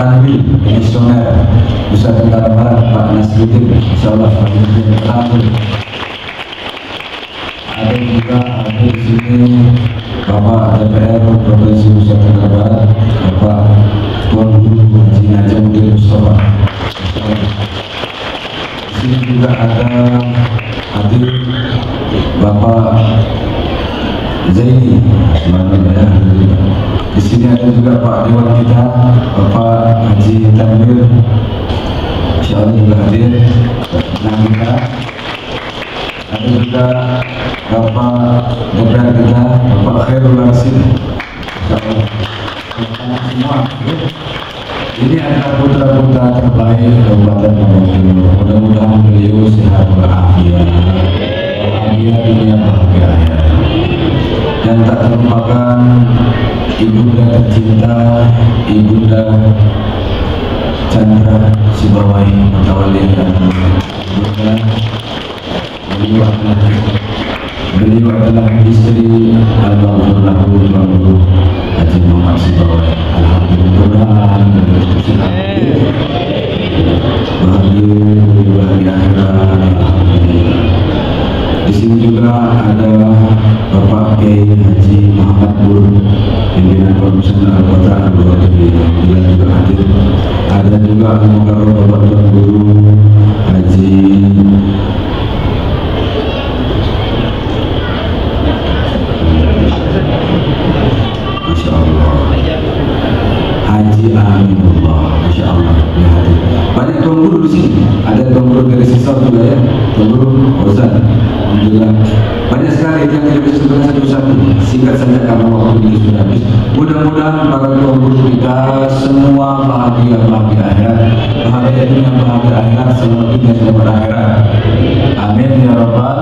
Tanwi Komisioner Nusa Tenggara Barat Pak Nasruddin Insyaallah Pak Nasruddin Tanwi ada juga ada di sini Bapak DPR Provinsi Nusa Tenggara Barat Bapak Tuan Guru Haji Najamuddin Mustafa. Di sini juga ada hadir Bapak Zaini mana ya di sini ada juga Pak Dewan kita Bapak Haji Tanwir. Insyaallah juga hadir. Dan kita. Ada juga Bapak DPR kita Bapak Khairul Rasid. Semua. Ini adalah putra-putra terbaik Kabupaten Timur. Mudah-mudahan beliau sehat walafiat, bahagia dunia bahagia. akhirat. Dan tak terlupakan ibunda tercinta, ibunda Chandra Sibawai Mutawali dan ibunda beliau adalah adalah istri Almarhum Tuan Guru Haji Muhammad Sibawai. Alhamdulillah bahagia bahagia akhirat. Alhamdulillah. Di sini juga ada Kiai Haji Muhammad Bur pimpinan komisioner Al-Kota Alhamdulillah juga hadir. Ada juga Al-Mukarram Bapak Tuan Guru Haji Masya Allah. Haji Aminullah Masya Allah ya hadir. Banyak tuan guru di sini. Ada tuan guru dari siswa juga ya guru Ustaz Alhamdulillah. Banyak sekali yang tidak bisa satu-satu. Singkat saja karena waktu ini sudah habis. Mudah-mudahan para tuan guru kita semua bahagia bahagia akhirat. Bahagia dunia bahagia akhirat selamat dunia selamat akhirat. Amin ya rabbal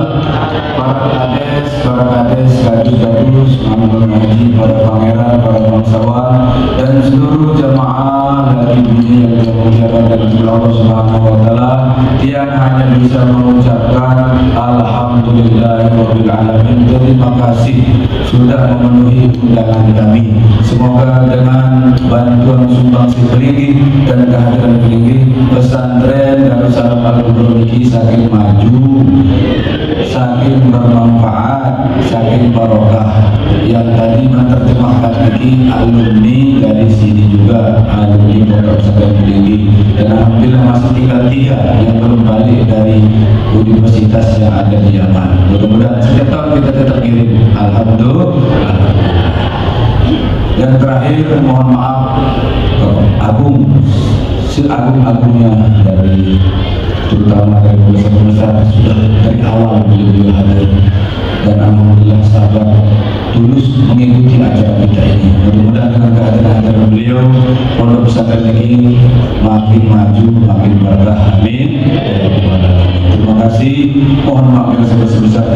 para kades para kades kadus kadus Manggung Haji para pangeran para bangsawan dan seluruh jamaah dari dunia yang dimuliakan dan Allah Subhanahu wa taala yang hanya bisa mengucapkan alhamdulillahirabbil alamin. Terima kasih sudah memenuhi undangan kami. Semoga dengan bantuan sumbangsi Peligi dan kehadiran Peligi pesantren Darussalam Al-Qur'an saking maju saking bermanfaat saking barokah. Yang tadi menerjemahkan ini alumni dari sini juga alumni Pondok Pesantren Peligi dan alhamdulillah masih tinggal tiga yang belum balik dari universitas yang ada di Yaman. Mudah-mudahan setiap tahun kita tetap kirim. Alhamdulillah. Yang terakhir mohon maaf agung seagung-agungnya dari terutama dari pemirsa-pemirsa sudah dari awal beliau hadir. Dan alhamdulillah sahabat tulus mengikuti acara kita ini. Mudah-mudahan dengan kehadiran beliau pondok pesantren ini makin maju makin berkah amin. Terima kasih. Mohon maaf yang sebesar-besarnya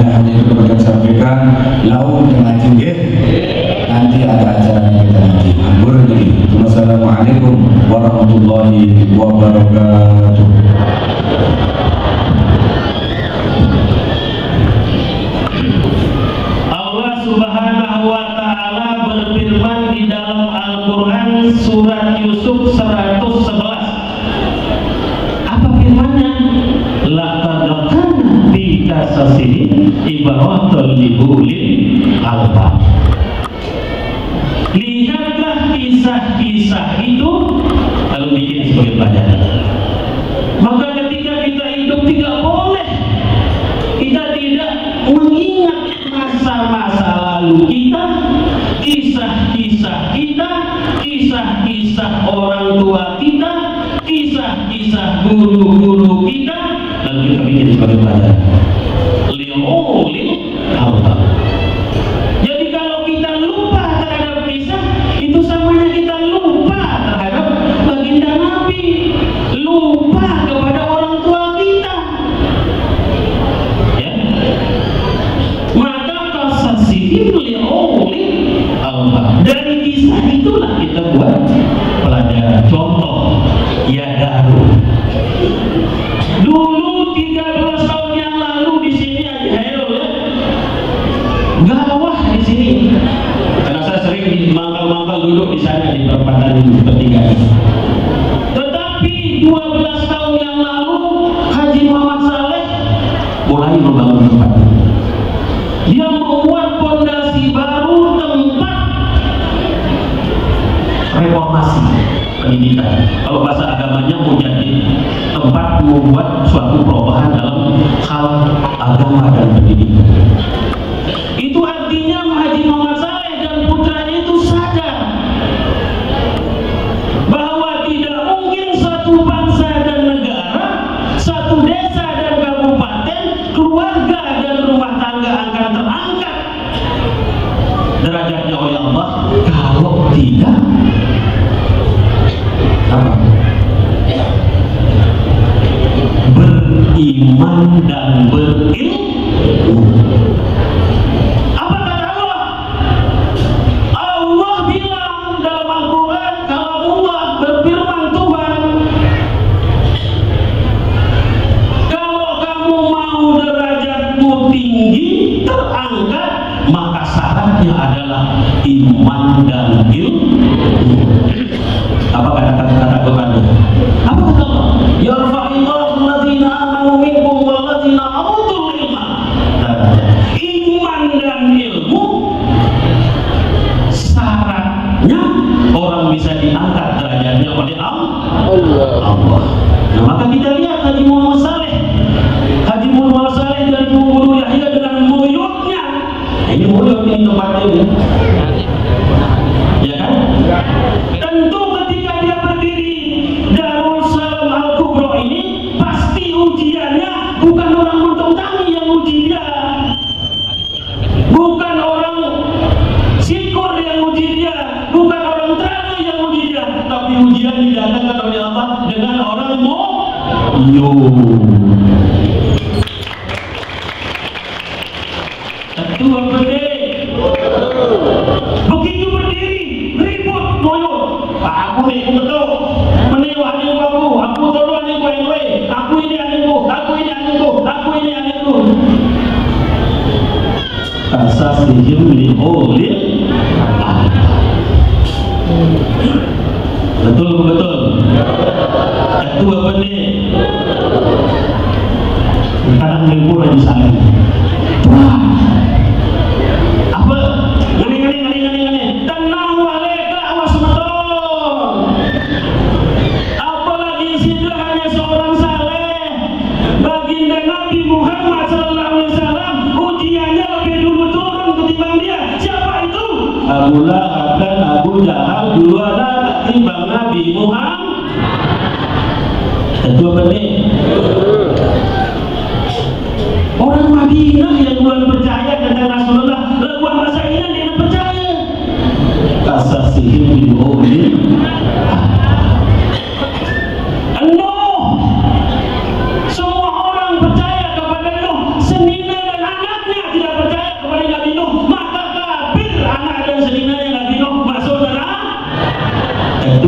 betul betul. Itu apa nih sekarang libur lagi sana.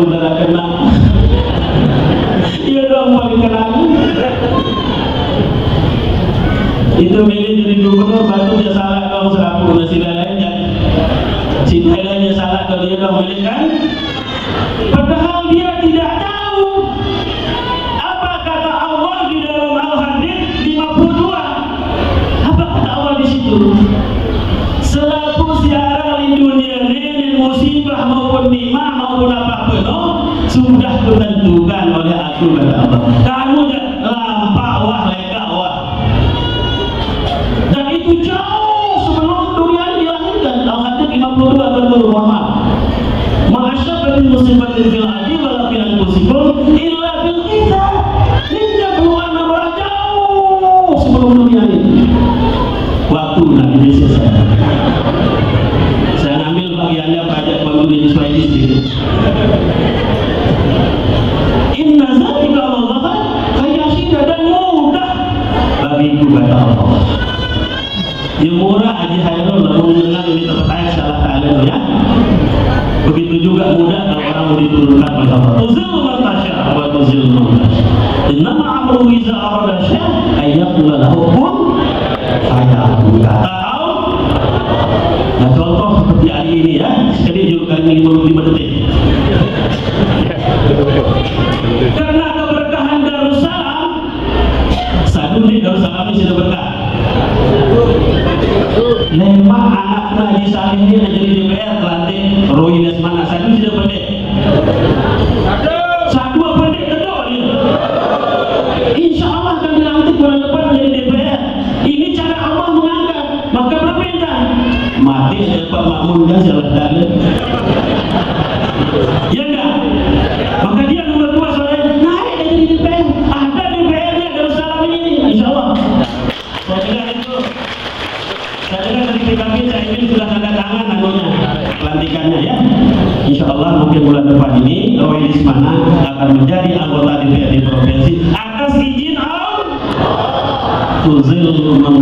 udara kena. Iya dong paling kena itu milih jadi gubernur batu dia salah dong serapu nasi lainnya si Thailandnya salah kalau dia dong milih kan pemimah maupun apa penuh sudah ditentukan oleh aku kata Allah. Kamu tidak lampau wah leka wah. Dan itu jauh sebelum dunia dilahirkan. Al-Hadid 52 berburu Muhammad. Masya Allah musibah terjadi walaupun musibah ini. Diturunkan masya Allah tuzil man tasya wa tuzil man tasya innama amruhu iza arada syah ayyakula lahu kun fayakun tahu? Nah contoh seperti hari ini ya sekali juga kali 55 detik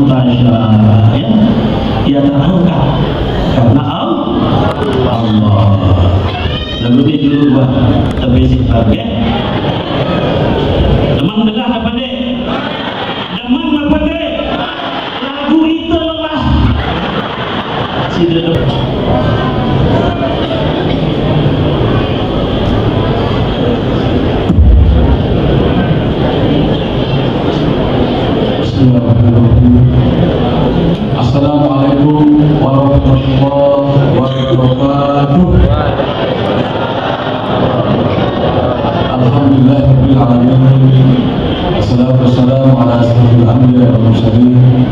mantasya ya. Ia terangkat karena Allah. Ini dulu buat terbasic target teman dengar apa deh teman apa deh lagu itu lelah. Tidak Bismillahirrahmanirrahim. Assalamualaikum warahmatullahi wabarakatuh. Alhamdulillahirabbil alamin. Wassalatu wassalamu ala asyrafil anbiya'i wal mursalin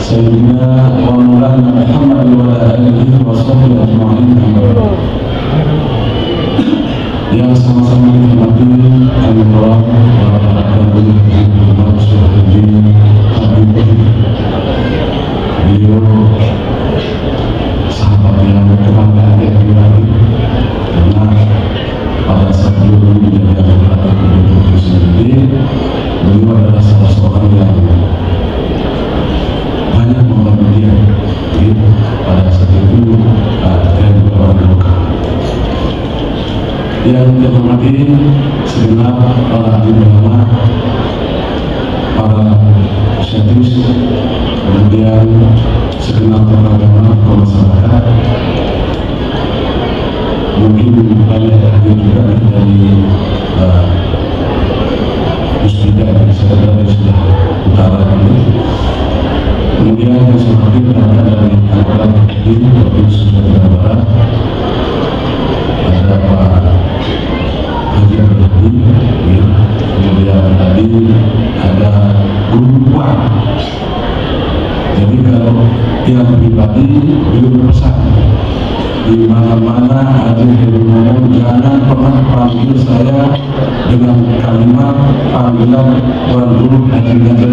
sayyidina wa maulana Muhammad wa ala alihi wa sahbihi ajma'in. Amma ba'du. yang sama-sama dihormati Allah beliau sahabat yang karena pada saat beliau menjadi anggota Ketua sendiri beliau adalah salah seorang yang banyak membantu dia pada saat itu dia juga yang dihormati segenap para ahli para syafis, kemudian segenap kaum masyarakat. Mungkin banyak hadir juga dari uh, musbidah yang saya dari sudah utara ini. Kemudian yang hormati berada dari anggota di Provinsi Sumatera Barat, ada Pak Haji Abdul ya. kemudian tadi ada guru Puan jadi kalau yang pribadi beliau berpesan di mana-mana ada ngomong jangan pernah panggil saya dengan kalimat panggilan Tuan Guru Haji Gajah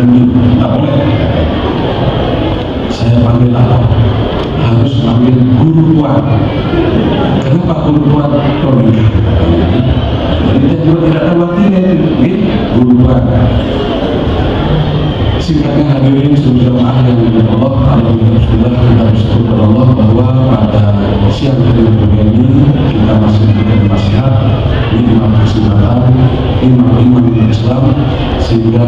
tak boleh. Saya panggil apa? Harus panggil guru tuan. Kenapa guru tuan? Tony jadi dia juga tidak itu gitu, guru tuan singkatnya hadirin sebuah yang dengan Allah Alhamdulillah kita bersyukur kepada Allah bahwa pada siang hari ini kita masih diberikan nasihat lima kesempatan lima iman Islam sehingga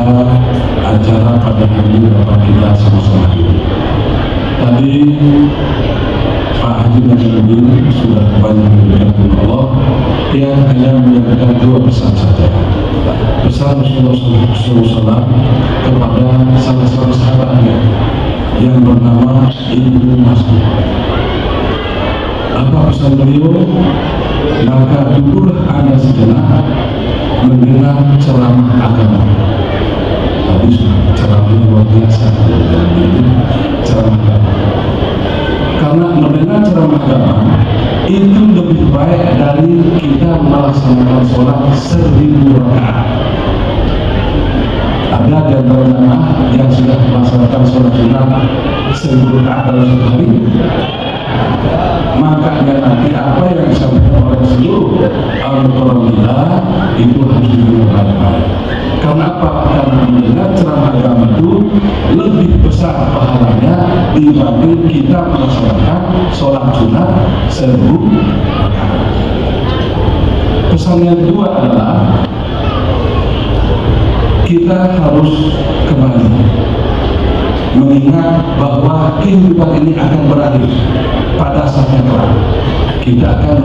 acara pada hari ini dapat kita sama-sama tadi Pak Haji Nabi sudah banyak kepada Allah yang hanya menyampaikan dua pesan saja pesan Rasulullah SAW kepada salah seorang sahabatnya yang bernama Ibnu Mas'ud apa pesan beliau maka duduklah anda sejenak mendengar ceramah agama tadi ceramahnya luar biasa ceramah agama karena mendengar ceramah agama itu lebih baik dari kita melaksanakan sholat seribu rakaat. Ada di antara jamaah yang sudah melaksanakan sholat sunat seribu rakaat dalam satu hari makanya nanti apa yang disampaikan oleh seluruh Al-Quranillah itu harus didengar baik. Karena apa? karena mendengar ceramah agama itu lebih besar pahalanya dibanding kita melaksanakan sholat sunat rakaat pesan yang kedua adalah kita harus kembali mengingat bahwa kehidupan ini akan berakhir pada saatnya kelak kita akan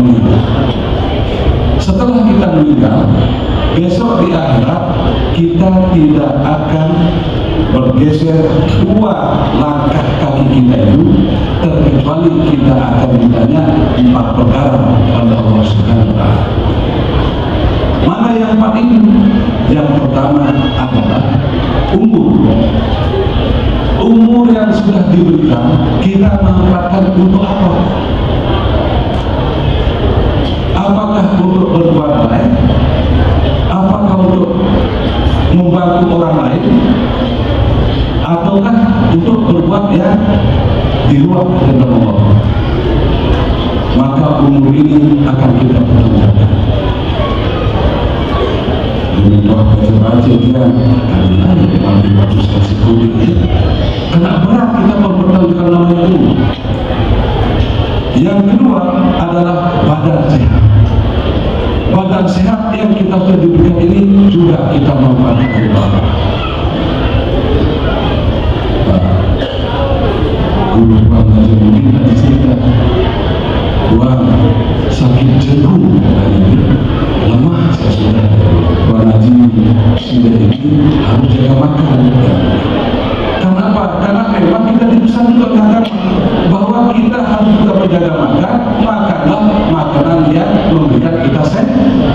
meninggal setelah kita meninggal besok di akhirat kita tidak akan bergeser dua langkah kaki kita itu terkecuali kita akan ditanya empat perkara pada Allah Subhanahu wa. Mana yang paling yang pertama adalah umur. Umur yang sudah diberikan kita manfaatkan untuk apa? Apakah untuk berbuat baik? Apakah untuk membantu orang lain? Ataukah untuk berbuat yang di luar kehendak Allah? Maka umur ini akan kita. Ini doa baca-baca dia lain kembali bagus kasih kulit. Kena berat kita mempertahankan nama itu. Yang kedua adalah badan sehat. Badan sehat yang kita diberikan ini juga kita manfaatkan Allah. Guru Bang Haji mungkin tadi cerita Bang sakit jagung lemah saya sudah Bang Haji sudah ini harus jaga makan Kenapa? Karena memang kita dipesan juga bahwa kita harus juga menjaga makan, yang memberikan kita se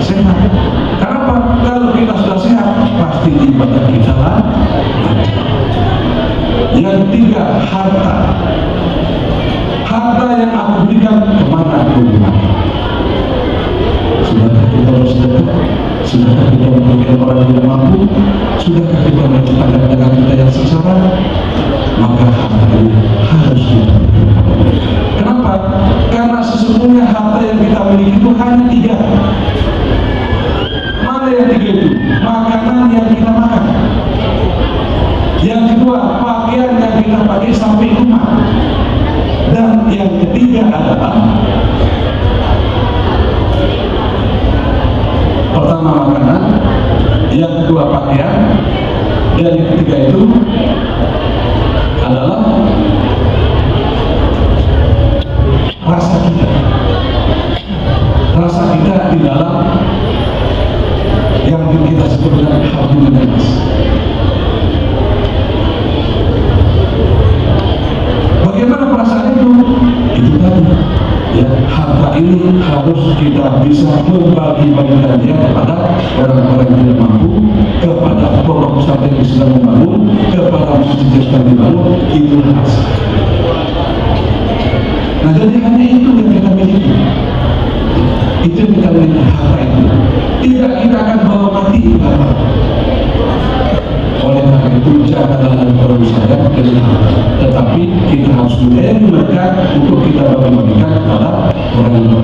sehat. Kenapa? Kalau kita sudah sehat, pasti ibadah kita lah. Yang ketiga, harta. Harta yang aku berikan ke mana aku gunakan? Sudahkah kita bersedekah? Sudahkah kita memberikan orang yang tidak mampu? Sudahkah kita menciptakan dagangan kita yang sengsara? Maka harta ini harus kita berikan. Kenapa? Karena sesungguhnya itu hanya tiga. Mana yang tiga itu? Makanan yang kita makan. Yang kedua, pakaian yang kita pakai sampai rumah. Dan yang ketiga adalah miliki harta itu tidak kita akan bawa mati oleh karena itu janganlah perlu saya tetapi kita harus menjadi mereka untuk kita bagi-bagikan kepada orang yang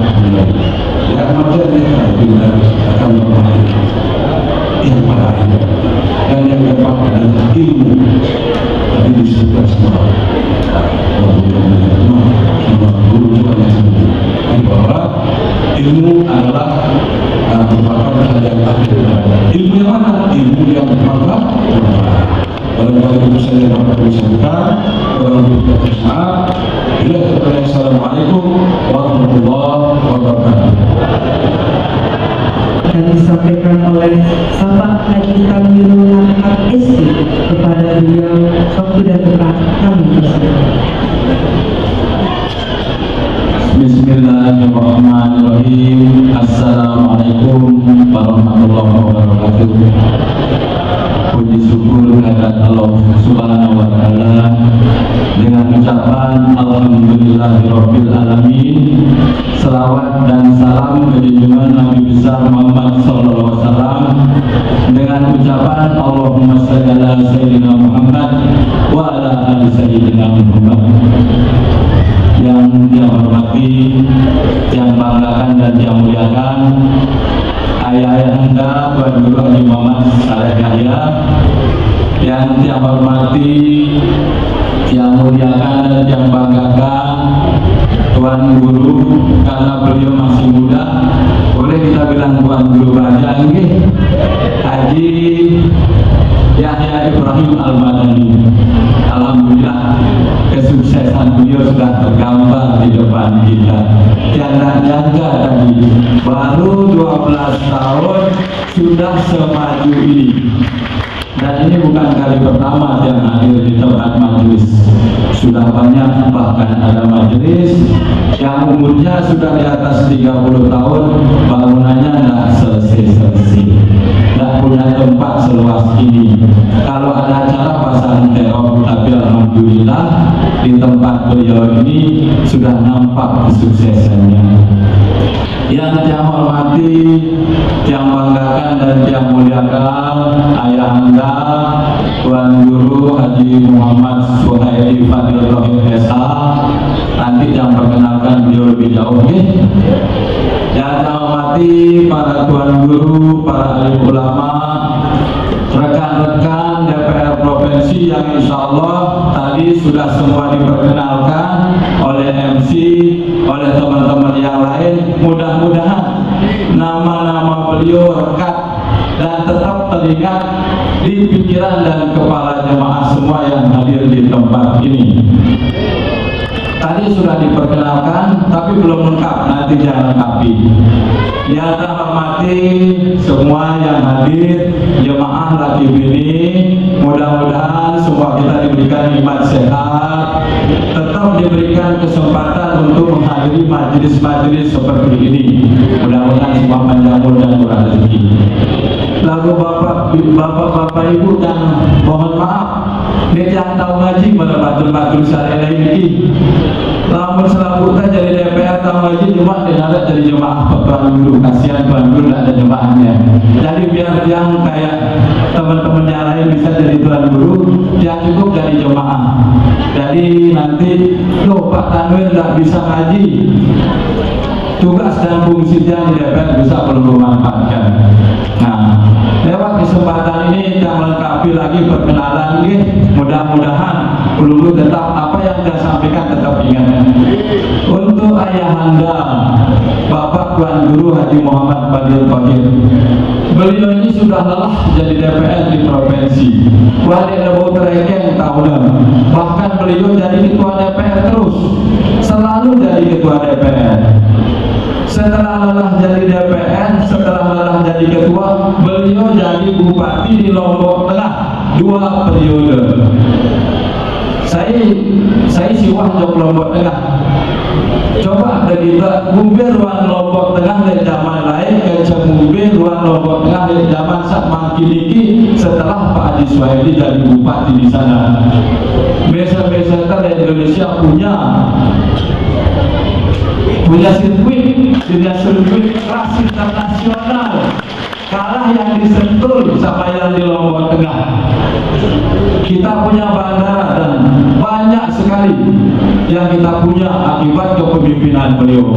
yang materi bila akan membahagikan yang akhirnya dan yang keempat adalah ilmu tadi disebutkan semua semua guru Tuhan yang sebut bahwa ilmu adalah uh, merupakan hal yang akhir ilmu yang mana? ilmu yang bermanfaat barangkali saja yang dapat sampaikan barangkali kita bersemangat bila kita Assalamualaikum warahmatullahi wabarakatuh akan disampaikan oleh Bapak Haji Kamilul Ahad SD kepada beliau waktu dan tempat kami persilakan. Bismillahirrahmanirrahim. Assalamualaikum warahmatullahi wabarakatuh. Puji syukur kehadirat Allah subhanahu wa ta'ala. Dengan ucapan Alhamdulillahirabbil alamin Selawat dan salam kejunjungan Nabi besar Muhammad sallallahu alaihi wasallam. Dengan ucapan Allahumma shalli ala sayyidina Muhammad wa ala sayyidina Muhammad yang dia hormati, yang banggakan dan yang muliakan ayah-ayah anda Tuan Guru Haji Muhammad Saleh Yahya yang dia hormati, yang muliakan dan yang banggakan Tuan Guru karena beliau masih muda boleh kita bilang Tuan Guru Baja nggih. Haji Yahya Ibrahim Al-Madani. Alhamdulillah kesuksesan beliau sudah tergambar di depan kita. Nyangka tadi baru 12 tahun sudah semaju ini. Dan ini bukan kali pertama yang hadir di tempat majelis. Sudah banyak bahkan ada majelis yang umurnya sudah di atas 30 tahun, bangunannya tidak selesai-selesai. Tidak punya tempat seluas ini. Kalau ada acara pasang teror, tapi alhamdulillah di tempat beliau ini sudah nampak kesuksesannya yang saya hormati, yang banggakan dan yang muliakan ayah anda Tuan Guru Haji Muhammad Suhaili Fadil Rohim SA nanti yang perkenalkan beliau lebih jauh ya. yang hormati para Tuan Guru, para alim ulama rekan-rekan DPR Provinsi yang insya Allah tadi sudah semua diperkenalkan oleh MC, oleh teman-teman yang lain. Mudah-mudahan nama-nama beliau rekat dan tetap teringat di pikiran dan kepala jemaah semua yang hadir di tempat ini tadi sudah diperkenalkan tapi belum lengkap. Nanti jangan lengkapi. Yang saya hormati semua yang hadir jemaah lagi ini mudah-mudahan semua kita diberikan iman sehat. Tetap diberikan kesempatan untuk menghadiri majelis-majelis seperti ini. Mudah-mudahan semua panjang umur dan murah rezeki lalu bapak bapak bapak ibu dan mohon maaf dia tahu ngaji mana batul-batul syariah ini lamun selanjutnya jadi DPR tahu ngaji cuma dia ada jadi jemaah. Guru kasihan guru tidak ada jemaahnya. Jadi biar yang kayak teman-teman yang lain bisa jadi tuan guru dia cukup jadi jemaah. Jadi nanti loh Pak Tanwir tidak bisa ngaji. Tugas dan fungsinya di DPR bisa belum memanfaatkan ingat untuk ayahanda Bapak Tuan Guru Haji Muhammad Fadil Fahir beliau ini sudah lelah jadi DPR di provinsi. Wali lebu terekeng tahunan bahkan beliau jadi ketua DPR terus. Selalu jadi ketua DPR setelah lelah jadi DPR, setelah lelah jadi ketua, beliau jadi bupati di Lombok Tengah dua periode. Saya saya siwah jok Lombok Tengah. Coba dari Gubir ruang Lombok Tengah dari zaman lain ke Cemubir ruang Lombok Tengah dari zaman saat Mangkiliki setelah Pak Haji Suhaili jadi bupati di sana. Biasa-biasa di Indonesia punya punya sirkuit punya sirkuit kelas internasional kalah yang disentul sama yang di Lombok Tengah. Kita punya bandara dan banyak sekali yang kita punya akibat kepemimpinan beliau.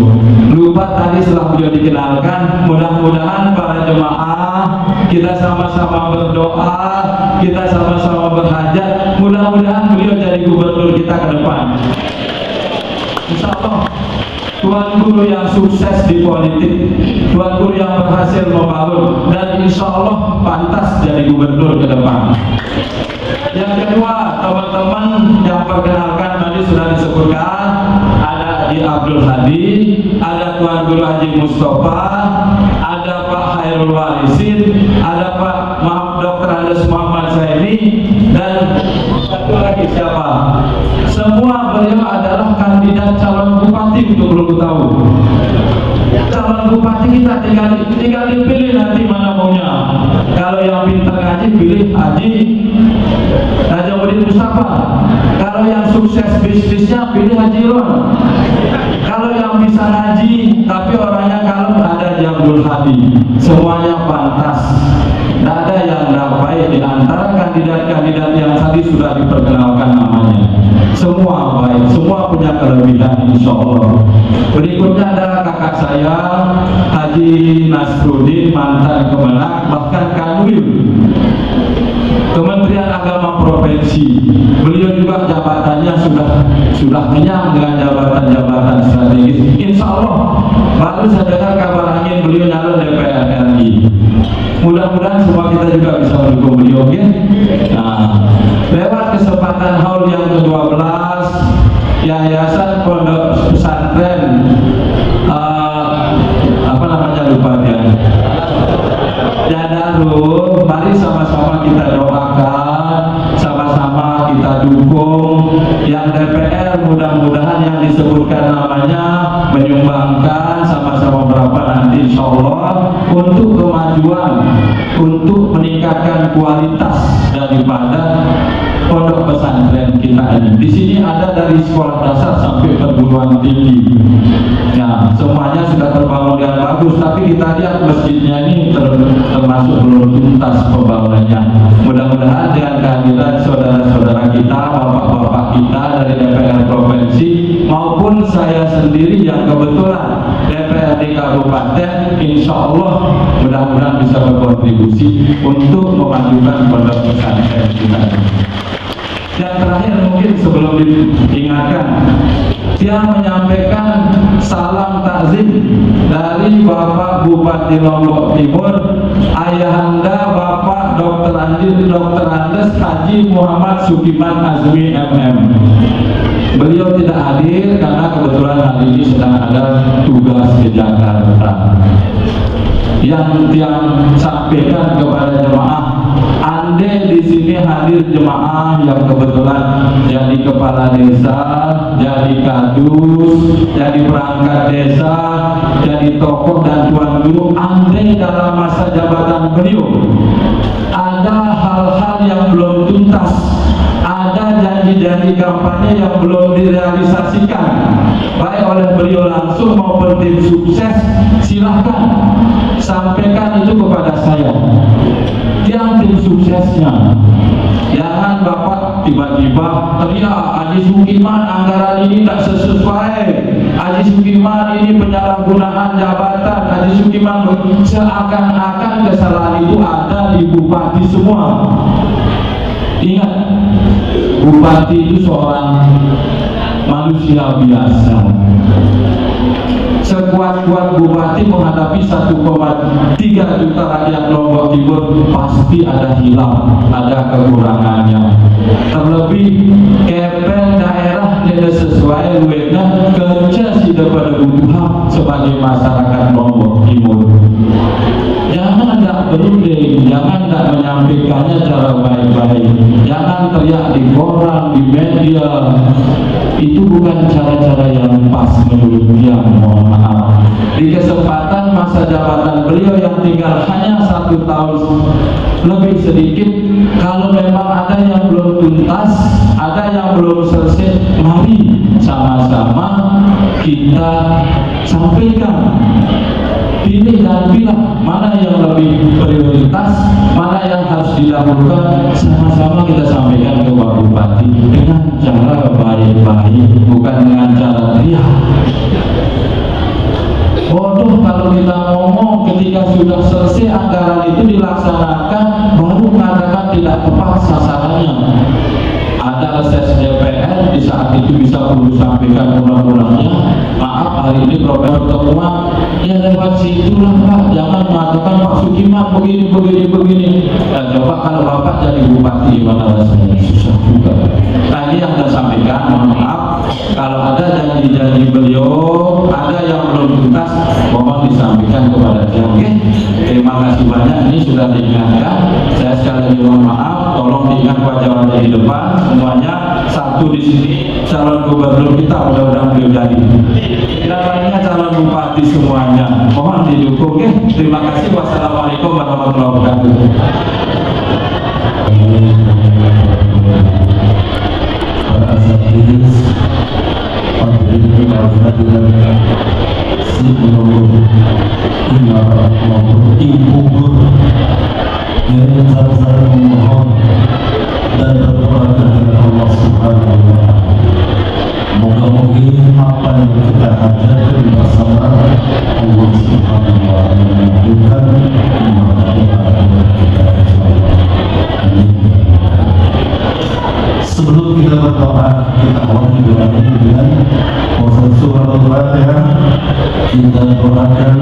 Lupa tadi setelah beliau dikenalkan mudah-mudahan para jemaah kita sama-sama berdoa kita sama-sama berhajat mudah-mudahan beliau jadi gubernur kita ke depan. Insya Tuan Guru yang sukses di politik Tuan Guru yang berhasil membangun dan insya Allah pantas jadi gubernur ke depan. Yang kedua teman-teman yang perkenalkan tadi sudah disebutkan ada Haji Abdul Hadi ada Tuan Guru Haji Mustafa ada Pak Hairul Warisin ada Pak Maaf Dr. Andes Muhammad Saini dan satu lagi siapa? Semua beliau adalah kandidat calon bupati untuk belum tahu. Calon bupati kita tinggal tinggal dipilih nanti mana maunya. Kalau yang pintar ngaji pilih Haji Raja Wadid Mustafa. Kalau yang sukses bisnisnya pilih Haji Ron kalau yang bisa ngaji tapi orangnya kalau ada Jambul Hadi. Semuanya pantas. Tidak ada yang baik di antara kandidat-kandidat yang tadi sudah diperkenalkan namanya. Semua baik, semua punya kelebihan insya Allah. Berikutnya ada kakak saya Haji Nasruddin mantan kemenang bahkan kanwil Kementerian Agama Provinsi beliau juga jabatannya sudah sudah kenyang dengan jabatan-jabatan strategis. Insya Allah baru saya dengar kabar angin beliau nyalon DPR RI mudah-mudahan semua kita juga bisa mendukung beliau ya nah lewat kesempatan haul yang ke-12 Yayasan Pondok Pesantren uh, apa namanya lupa Ya Darul, mari sama-sama kita yang DPR mudah-mudahan yang disebutkan namanya menyumbangkan sama-sama berapa nanti insya Allah untuk kemajuan, untuk meningkatkan kualitas daripada pondok pesantren kita ini. Di sini ada dari sekolah dasar sampai perguruan tinggi. Ya, semuanya sudah terbangun dengan bagus, tapi kita lihat masjidnya ini ter, termasuk belum tuntas pembangunannya. Mudah-mudahan dengan kehadiran saudara-saudara kita, bapak-bapak kita dari DPR provinsi maupun saya sendiri yang kebetulan DPRD Kabupaten, insya Allah mudah-mudahan bisa berkontribusi untuk memajukan pondok pesantren kita. Yang terakhir mungkin sebelum diingatkan dia menyampaikan salam takzim dari Bapak Bupati Lombok Timur Ayahanda Bapak Dr. Andir Dr. Andes Haji Muhammad Sukiman Azmi MM Beliau tidak hadir karena kebetulan hari ini sedang ada tugas di Jakarta yang yang sampaikan kepada jemaah Ande di sini hadir jemaah yang kebetulan jadi kepala desa, jadi kadus, jadi perangkat desa, jadi tokoh dan tuan guru. Ande dalam masa jabatan beliau ada hal-hal yang belum tuntas, ada janji-janji kampanye yang belum direalisasikan baik oleh beliau langsung maupun tim sukses silahkan sampaikan itu kepada saya yang tim suksesnya jangan bapak tiba-tiba teriak Haji Sukiman anggaran ini tak sesuai. Haji Sukiman ini penyalahgunaan jabatan. Haji Sukiman seakan-akan kesalahan itu ada di bupati semua. Ingat bupati itu seorang manusia biasa sekuat-kuat bupati menghadapi 1,3 juta rakyat Lombok Timur pasti ada hilang, ada kekurangannya. Terlebih kepel daerah tidak sesuai duitnya kerja sudah pada butuh sebagai masyarakat Lombok Timur. Jangan berunding, jangan tidak menyampaikannya secara baik-baik, jangan teriak di koran, di media. Itu bukan cara-cara yang pas menurut dia. Mohon maaf. Di kesempatan masa jabatan beliau yang tinggal hanya satu tahun lebih sedikit, kalau memang ada yang belum tuntas, ada yang belum selesai, mari sama-sama kita sampaikan pilih dan bilang mana yang lebih prioritas, mana yang harus didahulukan, sama-sama kita sampaikan ke Pak Bupati dengan cara baik-baik, bukan dengan cara teriak. Bodoh kalau kita ngomong ketika sudah selesai anggaran itu dilaksanakan baru mengatakan tidak tepat sasarannya ada reses DPR di saat itu bisa perlu sampaikan undang-undangnya maaf hari ini program pertemuan ya lewat situ lah Pak. Jangan mengatakan Pak Sukiman begini begini begini. Ya coba kalau Bapak jadi bupati gimana rasanya? Susah juga. Nah ini yang saya sampaikan mohon maaf kalau ada janji-janji beliau ada yang belum tuntas mohon disampaikan kepada dia. Oke? Terima kasih banyak ini sudah diingatkan. Saya sekali lagi mohon maaf tolong diingat wajah-wajah di depan semuanya. Satu di sini calon gubernur kita mudah-mudahan beliau jadi. Dan lainnya calon bupati semuanya. Mohon didukung ya terima kasih. Wassalamualaikum warahmatullahi wabarakatuh hadirat si ibu yang memohon dan kepada Allah Subhanahu. Moga-moga apa yang kita bersama doa kita sebelum kita berdoa kita mohon ini dengan proses surat al-fatihah kita doakan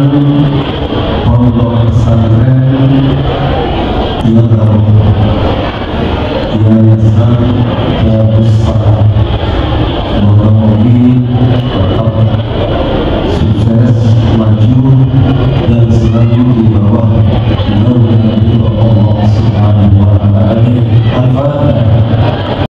pondok pesantren yang terlalu Yayasan Darus Salam Semoga mobil tetap sukses, maju dan selalu di bawah naungan Allah Subhanahu wa taala. Amin.